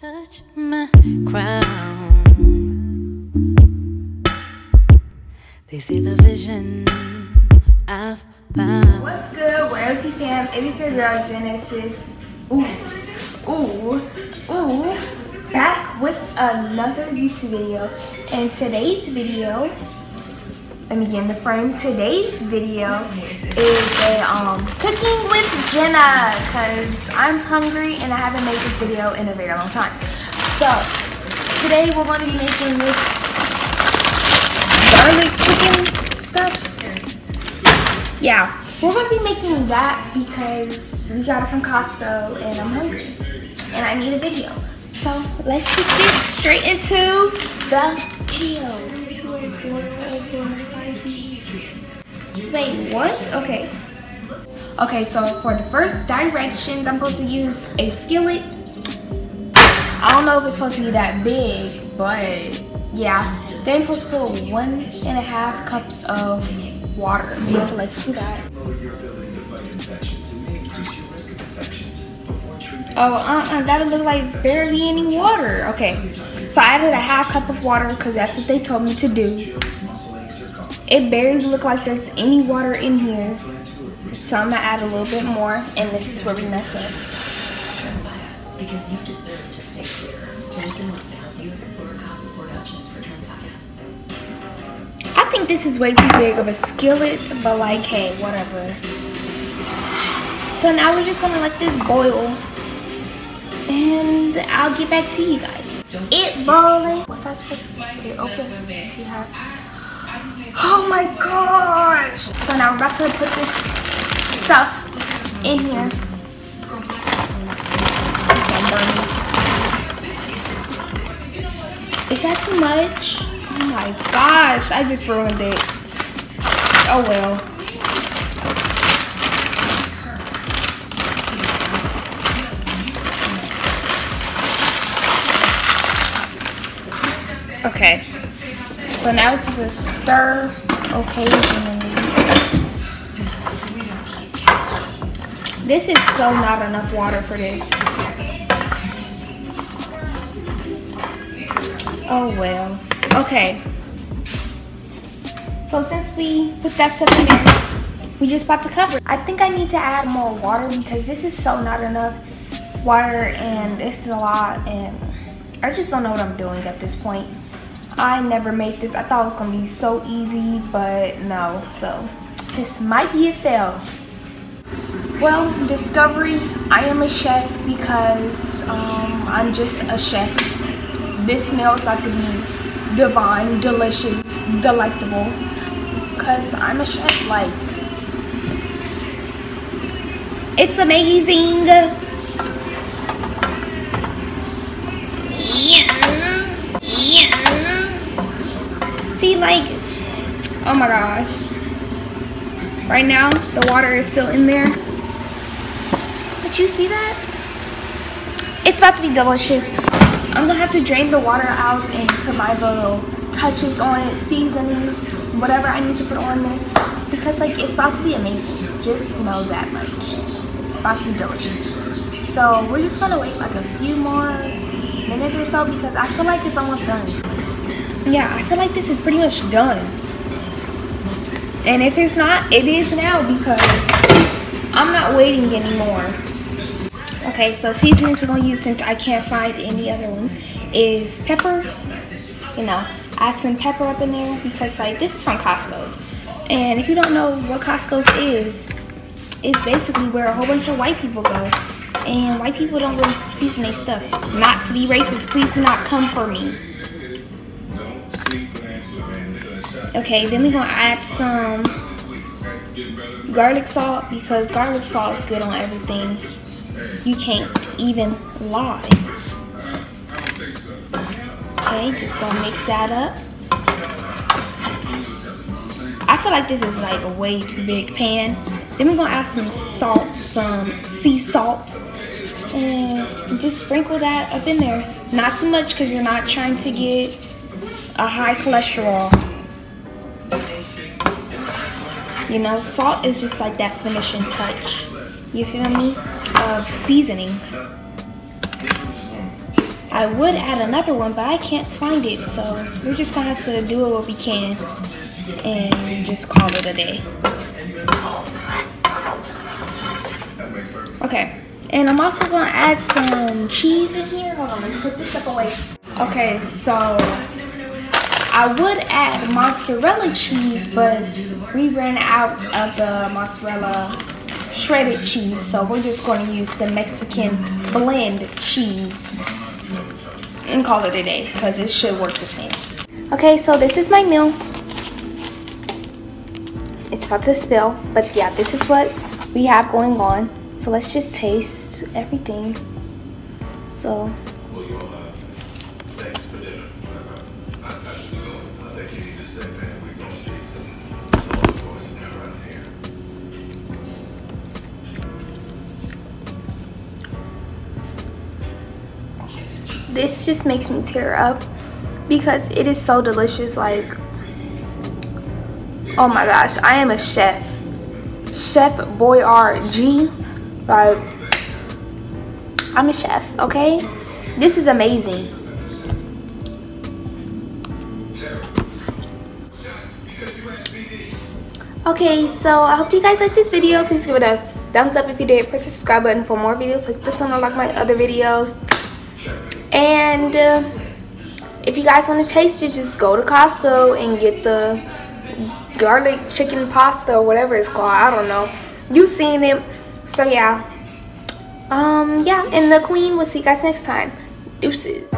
touch my crown. They see the vision I've found. What's good, Royalty fam? It is your girl Genesis. Ooh, ooh, ooh. Back with another YouTube video. And today's video, let me get in the frame. Today's video is a um, cooking with Gena because I'm hungry and I haven't made this video in a very long time. So today we're going to be making this garlic chicken stuff. Yeah, we're gonna be making that because we got it from Costco and I'm hungry and I need a video. So let's just get straight into the video. Wait, what? Okay. Okay, so for the first directions, I'm supposed to use a skillet. I don't know if it's supposed to be that big, but yeah. Then I'm supposed to put one and a half cups of water. So let's do that. Oh, uh-uh, that look like barely any water. Okay, so I added a half cup of water because that's what they told me to do. It barely look like there's any water in here. So I'm gonna add a little bit more and this is where we mess up. Because you deserve to stay clear. Janssen wants to help you explore cost support options for Tremfya. I think this is way too big of a skillet, but like, hey, whatever. So now we're just gonna let this boil. And I'll get back to you guys. It boiling. What's that supposed to be? Open? Do you have? Oh my gosh! So now we're about to put this stuff in here. Is that too much? Oh my gosh, I just ruined it. Oh well. Okay. So now it's a stir occasionally. This is so not enough water for this. Oh well. Okay. So since we put that stuff in there, we just about to cover. I think I need to add more water because this is so not enough water and this is a lot and I just don't know what I'm doing at this point. I never made this. I thought it was gonna be so easy, but no. So this might be a fail. Well, discovery, I am a chef because um, I'm just a chef. This smell is about to be divine, delicious, delectable. Cause I'm a chef, like, it's amazing. Like, oh my gosh. Right now, the water is still in there. Did you see that? It's about to be delicious. I'm gonna have to drain the water out and put my little touches on it, seasonings, whatever I need to put on this. Because like, it's about to be amazing. Just smell that much. It's about to be delicious. So we're just gonna wait like a few more minutes or so because I feel like it's almost done. Yeah, I feel like this is pretty much done. And if it's not, it is now because I'm not waiting anymore. Okay, so seasonings we're gonna use since I can't find any other ones is pepper. You know, add some pepper up in there because like this is from Costco's. And if you don't know what Costco's is, it's basically where a whole bunch of white people go. And white people don't really season their stuff. Not to be racist, please do not come for me. Okay, then we're gonna add some garlic salt because garlic salt is good on everything. You can't even lie. Okay, just gonna mix that up. I feel like this is like a way too big pan. Then we're gonna add some salt, some sea salt, and just sprinkle that up in there. Not too much because you're not trying to get a high cholesterol. You know, salt is just like that finishing touch. You feel me? Of seasoning. I would add another one, but I can't find it, so we're just gonna have to do what we can and just call it a day. Okay, and I'm also gonna add some cheese in here. Hold on, let me put this stuff away. Okay, so I would add mozzarella cheese, but we ran out of the mozzarella shredded cheese, so we're just going to use the Mexican blend cheese and call it a day because it should work the same. Okay, so this is my meal. It's about to spill, but yeah, this is what we have going on. So let's just taste everything. So. This just makes me tear up because it is so delicious like oh my gosh i am a chef. Chef Boyardee like i'm a chef okay? This is amazing. Okay so i hope you guys like this video. Please give it a thumbs up if you did. Press the subscribe button for more videos like this. One or like my other videos and uh, if you guys want to taste it, just go to Costco and get the garlic chicken pasta or whatever it's called. I don't know. You've seen it. So yeah. Um, yeah, and the queen will see you guys next time. Deuces.